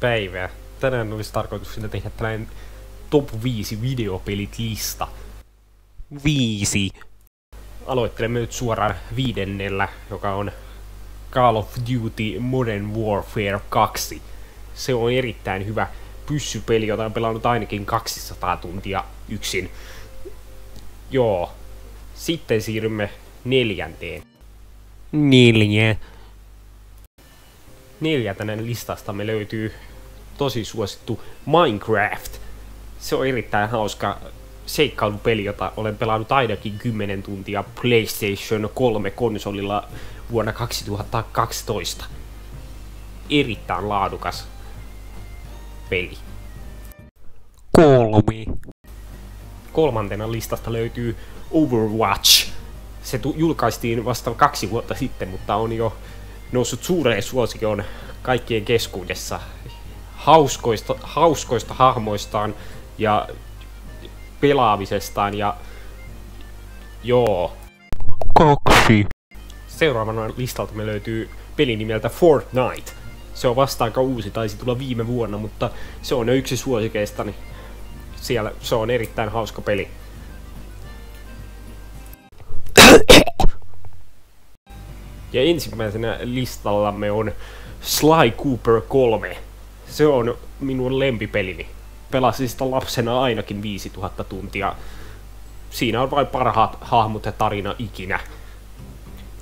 päivää. Tänään olisi tarkoitus sinne tehdä tällainen top 5 videopelit lista. Viisi. Aloittelemme nyt suoraan viidennellä, joka on Call of Duty Modern Warfare 2. Se on erittäin hyvä pyssypeli, jota on pelannut ainakin 200 tuntia yksin. Joo. Sitten siirrymme neljänteen. Neljä. Neljäntenä listastamme löytyy tosi suosittu Minecraft. Se on erittäin hauska seikkailupeli, jota olen pelannut ainakin 10 tuntia PlayStation 3 konsolilla vuonna 2012. Erittäin laadukas peli. Kolmi. Kolmantena listasta löytyy Overwatch. Se tu- julkaistiin vasta kaksi vuotta sitten, mutta on jo noussut suureen suosioon kaikkien keskuudessa. Hauskoista, hauskoista hahmoistaan ja pelaamisestaan ja joo. Kaksi. Seuraavana listalta me löytyy peli nimeltä Fortnite. Se on vasta aika uusi, taisi tulla viime vuonna, mutta se on jo yksi suosikeistani. Siellä se on erittäin hauska peli. Ja ensimmäisenä listallamme on Sly Cooper 3. Se on minun lempipelini. Pelasin sitä lapsena ainakin 5000 tuntia. Siinä on vain parhaat hahmot ja tarina ikinä.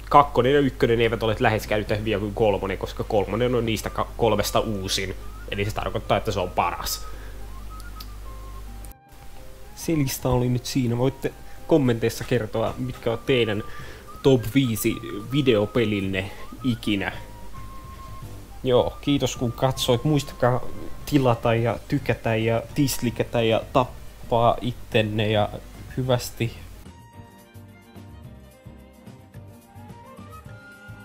Kakkonen ja ykkönen eivät ole läheskään yhtä hyviä kuin kolmonen, koska kolmonen on niistä kolmesta uusin. Eli se tarkoittaa, että se on paras. Se lista oli nyt siinä. Voitte kommenteissa kertoa, mitkä on teidän top 5 videopelinne ikinä. Joo, kiitos kun katsoit. Muistakaa tilata ja tykätä ja tisliketä ja tappaa ittenne ja hyvästi